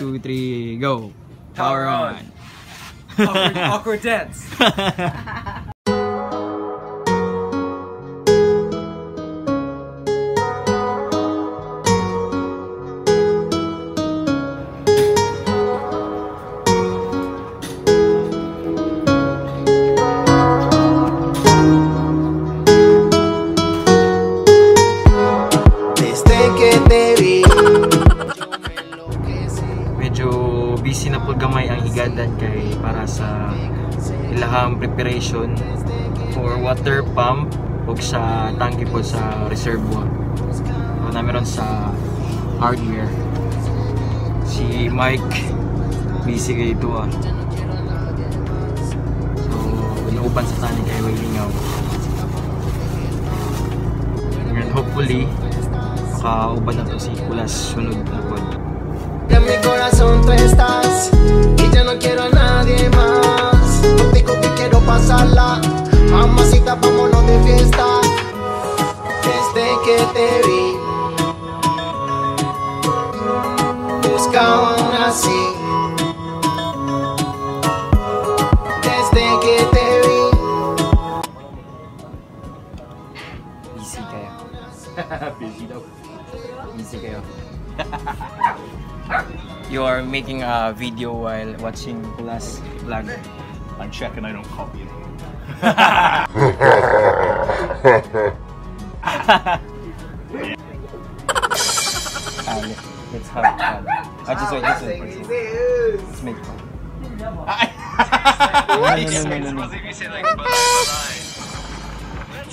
two, three, go. Power Power on. on. awkward, awkward dance. ilahang preparation for water pump ug sa tangke po sa reservoir. So, namin ron sa hardware. Si Mike busy kay ito ah. So, inuuban sa tani kay Wailingaw. And hopefully, makauban na to si Kulas sunod na pod. En mi corazón tú estás y yo no quiero a nadie más. Contigo. Desde que te vi, así. Desde que you are making a video while watching Kulas vlog. I'm checking I don't copy it. Let- let's have fun. Ah, just wait, just wait. Just wait. Let's make fun. no, no, no, no, no.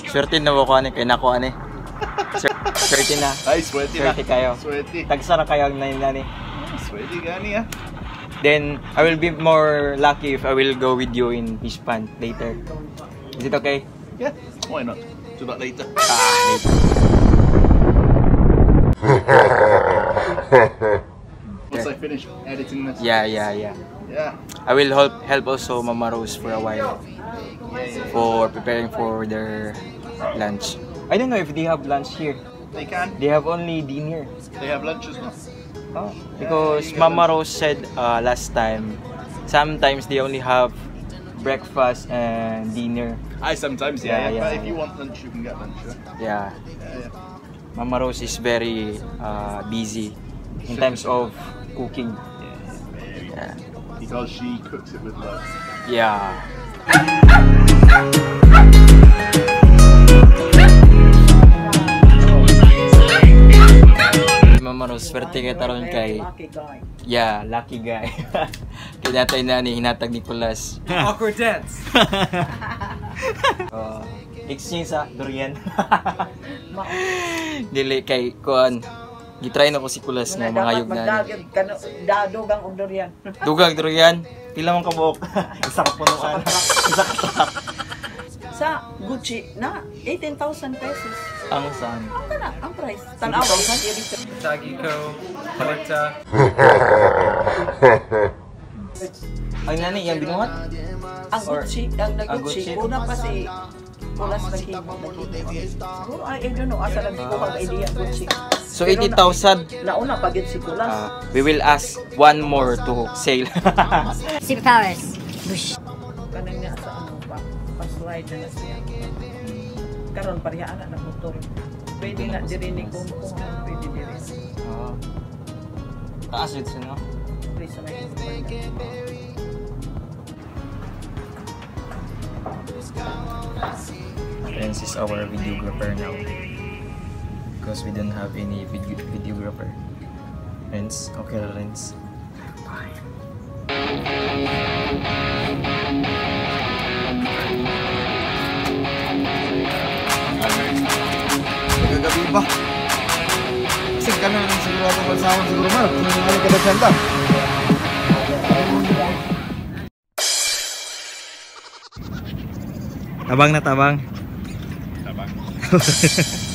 Swerte na mo ko ani kay nako ani. Swer- Swerte na. Ay, sweaty na. Swerte kayo. Sweaty. Tagsara kayo ang nain nani. Sweaty gani ah. Then I will be more lucky if I will go with you in fish later. Is it okay? Yeah, why not? Do that later. Ah, later. Once I finish editing this. Yeah, yeah, yeah. Yeah. I will help help also Mama Rose for a while for preparing for their lunch. I don't know if they have lunch here. They can. They have only dinner. They have lunches now. Oh, because Mama Rose said uh, last time, sometimes they only have breakfast and dinner. I sometimes, yeah. Yeah, yeah, yeah, but if you want lunch, you can get lunch. Yeah, Yeah. Yeah, yeah. Mama Rose is very uh, busy in terms of cooking. Yeah. Because she cooks it with love. Yeah. Mama Rose, swerte kay taron kay Yeah, lucky guy. kay natay na ni hinatag ni Kulas. awkward dance. uh, exchange sa durian. Dili kay kuan. Gitry na ko si Kulas nga mga hayog na. Dadugang og durian. Dugang durian. Pila man kabuok. Isa ka punuan. Isa ka tatak. Sa Gucci na 18,000 pesos. Ang saan? Ang kana ang price. Tanaw Tagiko, Marta. Ang nani yung binuhat? Ang Gucci, ang nag-Gucci, Gucci? una pa si Pulas naghimo naghimo. Siguro ay I don't know asa lang ko ang idea Gucci. So Pero 80,000. Na, nauna pa gid si Pulas. Uh, we will ask one more to sale. Superpowers. Bush. Kaning niya sa ano pa, pa-slide na na siya. Karon pareha ana na motor. Pwede na diri ni kung kung pwede diri. oh. Taas yun siya, no? Please sa may Renz is our videographer now. Because we don't have any video videographer. Renz, okay na ba? Kasi ka na nang siguro ako sa siguro man. Kung ano ka na santa. Tabang na tabang. Tabang.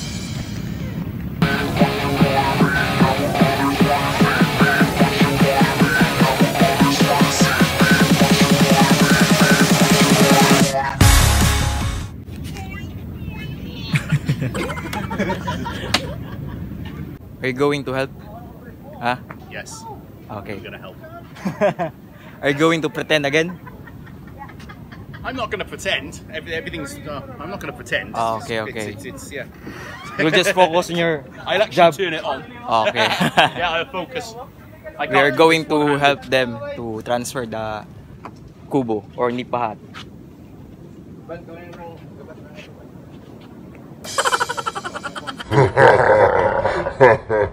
Are you going to help? Ha? Yes. Okay. I'm gonna help. Are you going to pretend again? I'm not gonna pretend. Every, everything's. Uh, I'm not gonna pretend. Oh, okay, It's- okay. It's, it's, yeah. You'll just focus on your I'll actually job. turn it on. Okay. yeah, I'll focus. I We are going to help them to transfer the kubo or nipahat. ha ha.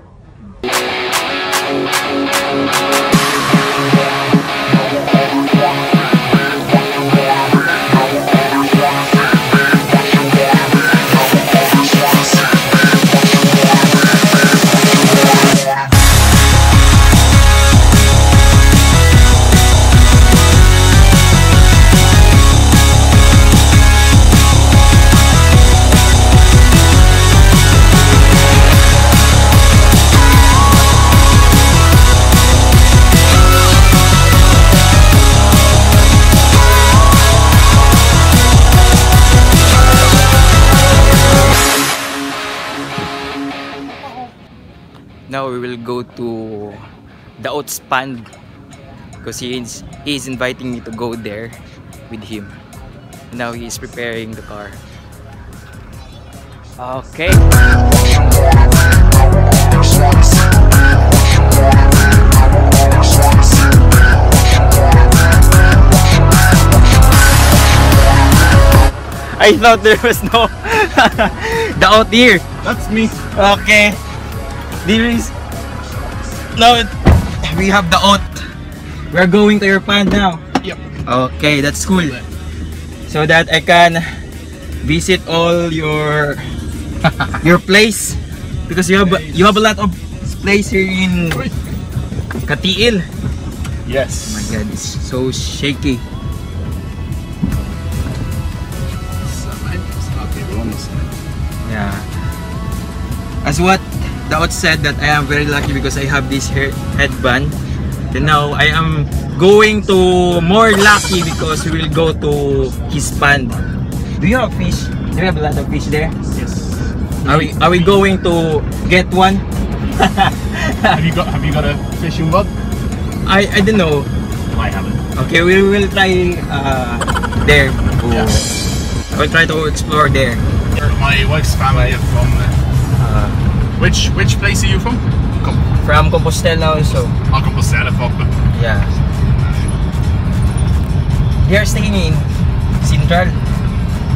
Now we will go to the Outspand because he is, he is inviting me to go there with him. Now he is preparing the car. Okay. I thought there was no the out here. That's me. Okay. There is now it- we have the out. We're going to your pond now. Yep. Okay, that's cool. So that I can visit all your your place because you have you have a lot of place here in Cateel. Oh my god, it's so shaky. Okay, we're on this side. Yeah. As what Daot said that I am very lucky because I have this hair headband. And now I am going to more lucky because we will go to his pond. Do you have fish? Do you have a lot of fish there? Yes. Are we are we going to get one? have you got Have you got a fishing rod? I I don't know. I haven't. Okay, we will try uh, there. Yeah. I will try to explore there. My wife's family are from. Which Which place are you from? Com- from Compostela also. I'll Compostela, Papa. Yeah. They are staying in Central.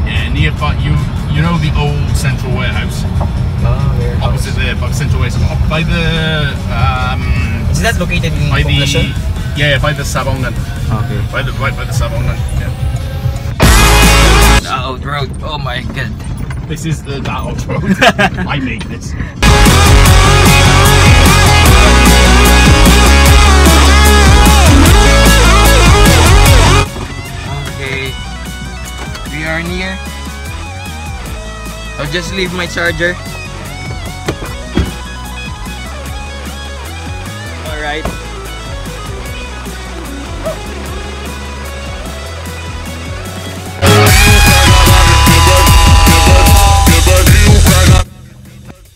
Yeah, nearby you. You know the old central warehouse ah, Oh, where? opposite there, but central warehouse, up by the um, Is that located in by the yeah, by the Sabongan, ah, Okay. by the right by the Sabongan. Yeah. Out road. Oh my god. This is the Road. I made this. Okay. We are near. I'll just leave my charger. Alright.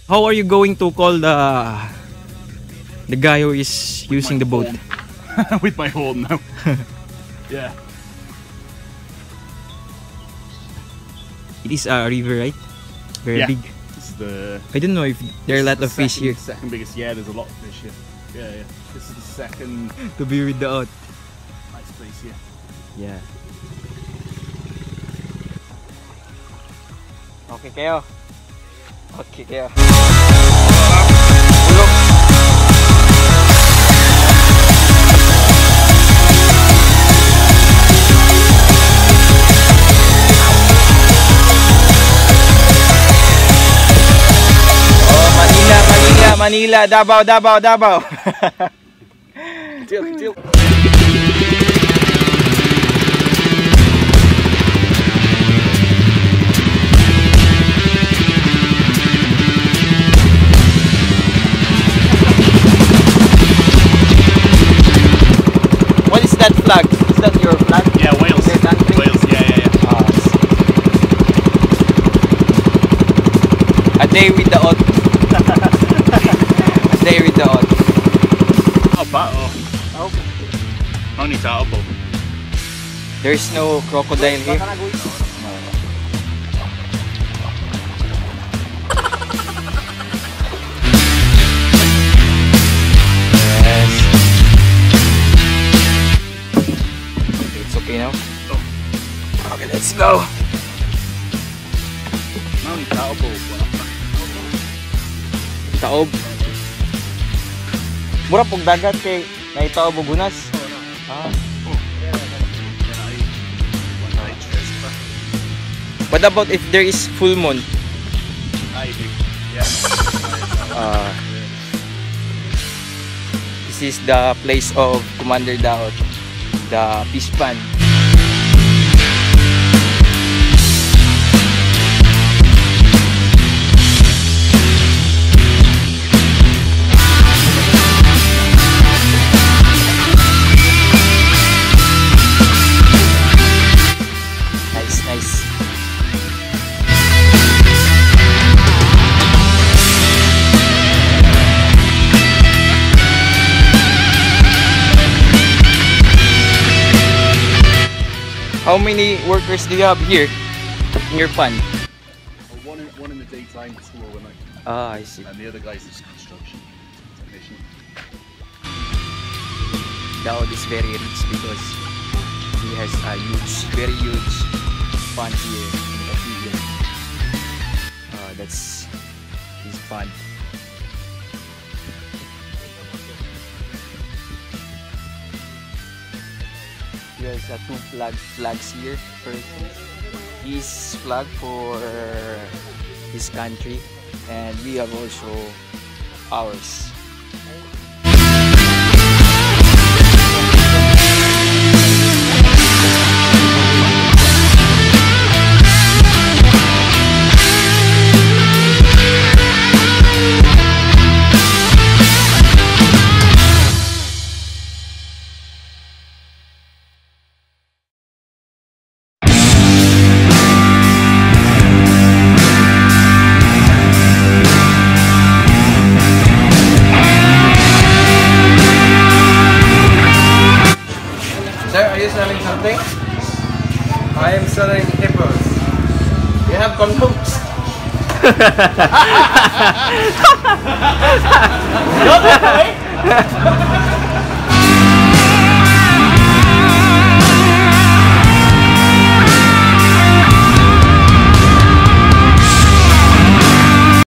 How are you going to call the the guy who is using the boat? with my horn now. yeah. It is a river, right? Very Yeah. big. It's the. I don't know if there are a lot the of fish here Second biggest. Yeah, there's a lot of fish here. Yeah, yeah. This is the second to be with Daot. nice place here. Yeah. Okay kayo. Okey ya. Belum. Oh Manila, Manila, Manila, Davao, Davao, Davao. Kecil, kecil. That flag? Is that your flag? Yeah, Wales. Wales. Yeah, yeah, yeah. Ah, a day with Daot. a day with Daot. Oh, but, oh. Taob. Only Taobo. There's no crocodile here. Okay, it's okay let's go. Only Taobo. Taob. Mura pog dagat kay naitaob og gunas. Ah. What about if there is full moon? Uh, this is the place of Commander Daot, the fish pan. How many workers do you have here in your fund? One in, one in the daytime, two overnight. Ah, I see. And the other guy's just construction technician. Daot is very rich because he has a huge, very huge fund here in Castilla. Uh, that's his fund. He has uh, two flag, flags here. First, his flag for his country, and we have also ours. Selling something? I am selling hippos. You have condoms. No, that way.